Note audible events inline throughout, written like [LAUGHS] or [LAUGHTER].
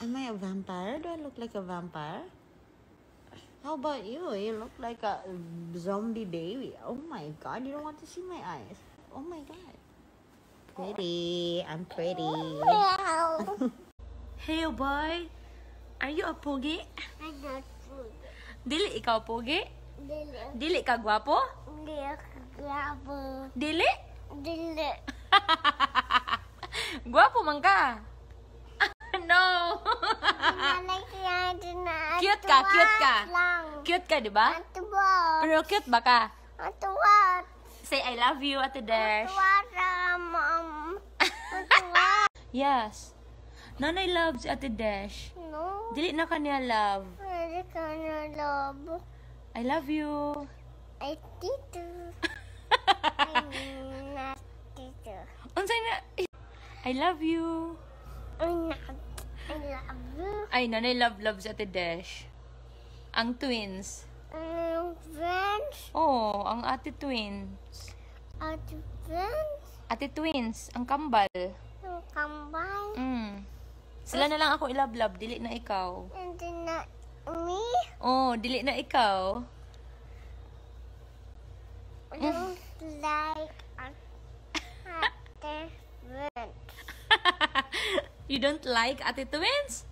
Am I a vampire? Do I look like a vampire? How about you? You look like a zombie baby. Oh my god, you don't want to see my eyes. Oh my god. Pretty. I'm pretty. [LAUGHS] Hey boy, are you a pogi? I'm not food. Dili ikaw pogi? Dili. Dili ka gwapo? Dili. Grabo. Dili? Dili. [LAUGHS] Gwapo man ka. Cute ka, cute ka. Cute ka, di ba? Pero cute ba ka? Say I love you, Ate Dash. [LAUGHS] Yes. Nanay loves Ate Dash. No. Dili na kanya love. Pwede ka na love. I love you. Tito. [LAUGHS] Ay, not tito. Unsay na? I love you. I love you. Ay, nanay love loves Ate Dash. Ang twins. Um, friends. Oh, ang ate twins. At friends. Ate twins, ang kambal. Ang kambal. Mm. Sila na lang ako ilove-love, dili na ikaw. Then not me. Oh, dili na ikaw. Don't like a other friends. [LAUGHS] you don't like ate twins?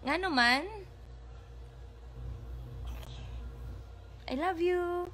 Nga naman? I love you.